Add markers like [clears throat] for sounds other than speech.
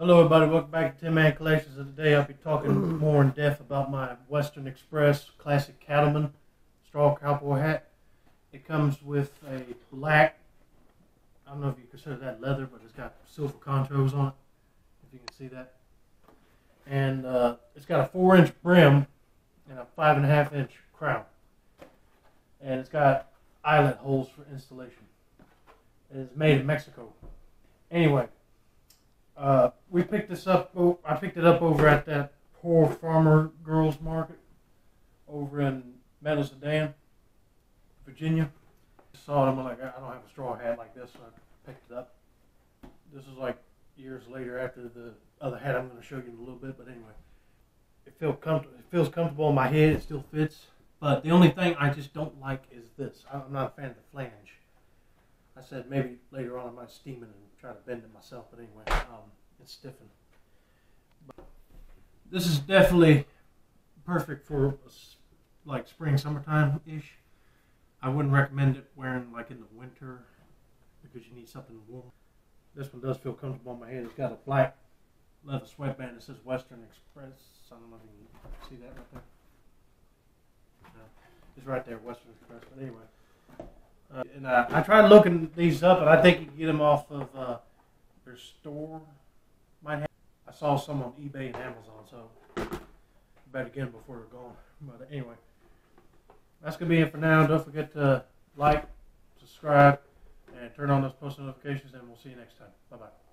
Hello, everybody. Welcome back to Tin Man Collections. And today I'll be talking [clears throat] more in depth about my Western Express Classic Cattleman straw cowboy hat. It comes with a black, I don't know if you consider that leather, but it's got silver conchos on it, if you can see that. And uh, it's got a four inch brim and a five and a half inch crown. And it's got eyelet holes for installation. It is made in Mexico. Anyway, uh, we picked this up. I picked it up over at that poor farmer girls market over in Meadows of Dan, Virginia. I Saw it. I'm like, I don't have a straw hat like this, so I picked it up. This is like years later after the other hat I'm going to show you in a little bit. But anyway, it feels comfortable. It feels comfortable on my head. It still fits. But the only thing I just don't like is this. I'm not a fan of the flange. I said maybe later on I might steam it and try to bend it myself, but anyway, um, it's stiffened. But this is definitely perfect for like spring, summertime ish. I wouldn't recommend it wearing like in the winter because you need something warm. This one does feel comfortable on my head. It's got a black leather sweatband that says Western Express. I don't know if you can see that right there. No, it's right there, Western Express. But anyway. Uh, and uh, I tried looking these up, and I think you can get them off of uh, their store. Might have. I saw some on eBay and Amazon, so better get them before they're gone. But anyway, that's gonna be it for now. Don't forget to like, subscribe, and turn on those post notifications. And we'll see you next time. Bye bye.